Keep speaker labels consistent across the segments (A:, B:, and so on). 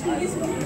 A: She's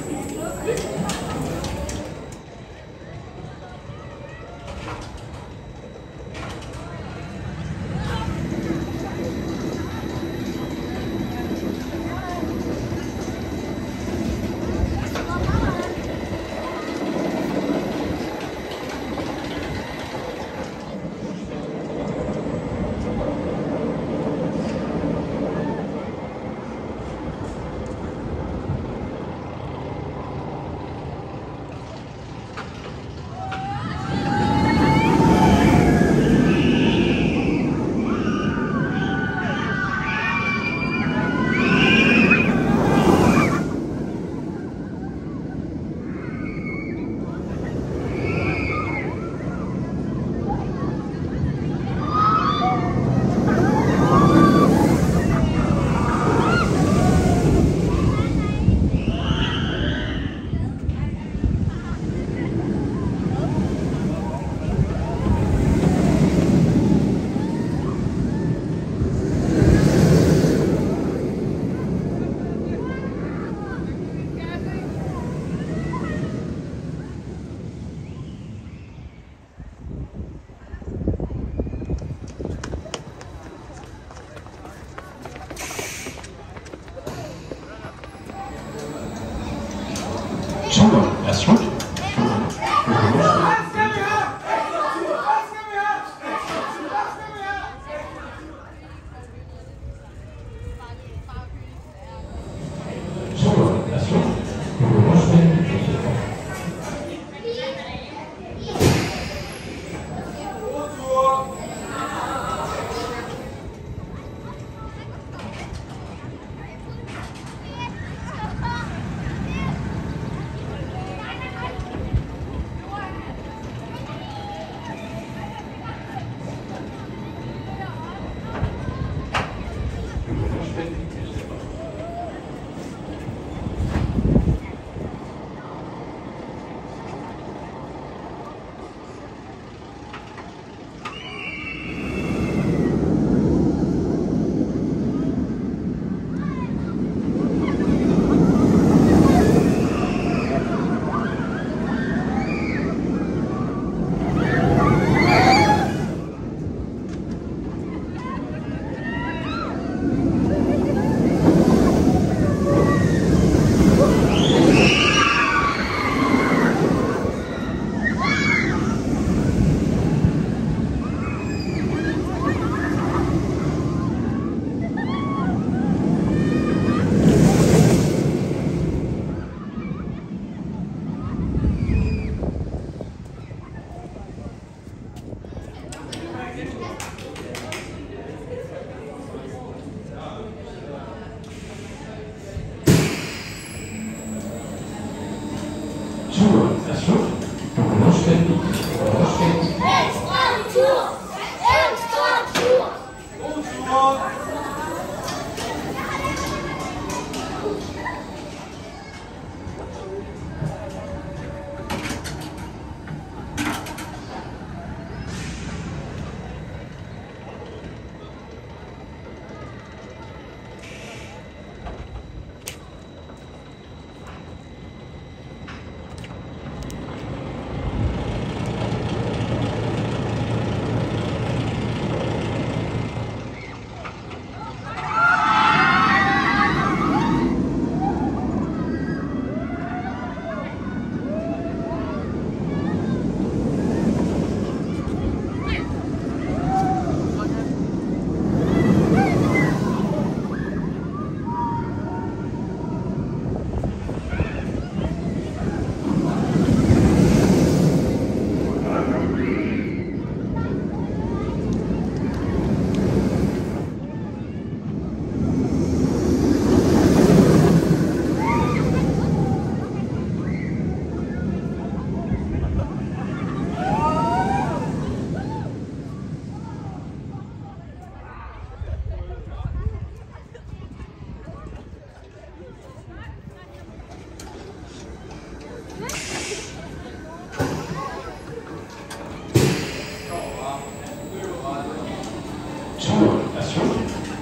A: Chambre d'occupation,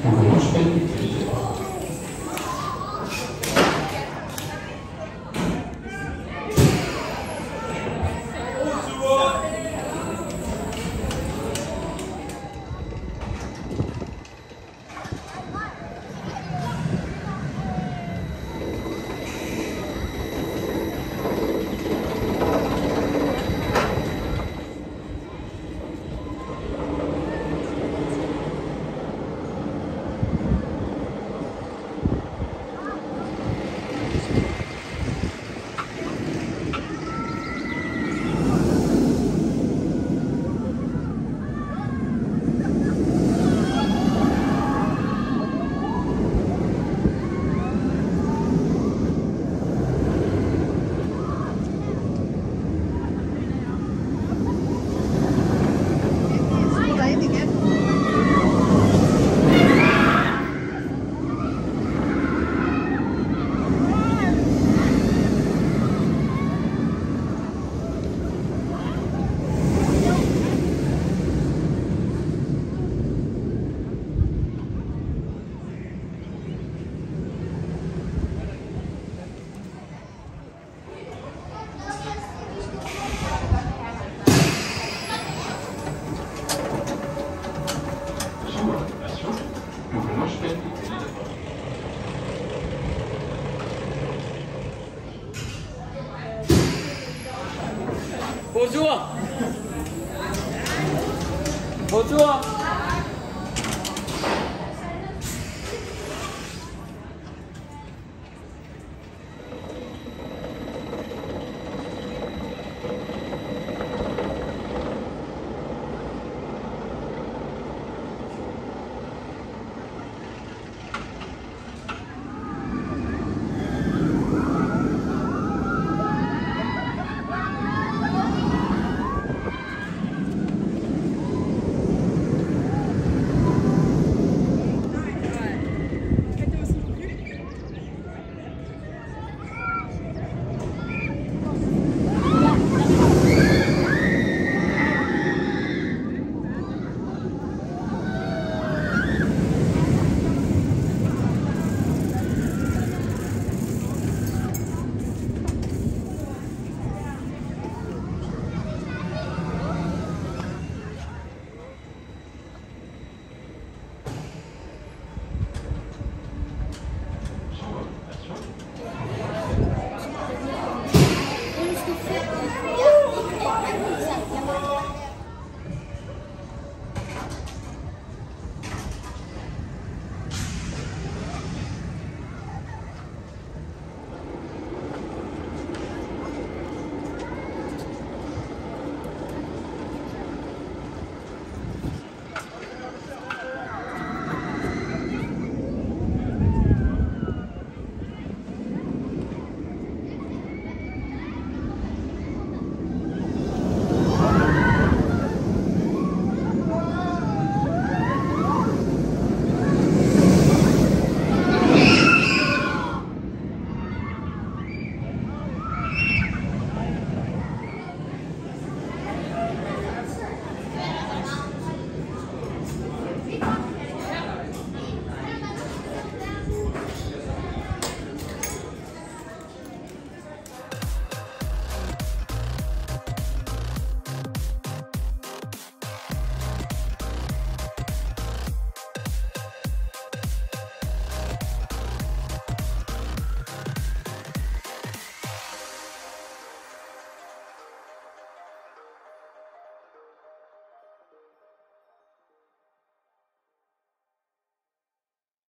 A: on
B: Chưa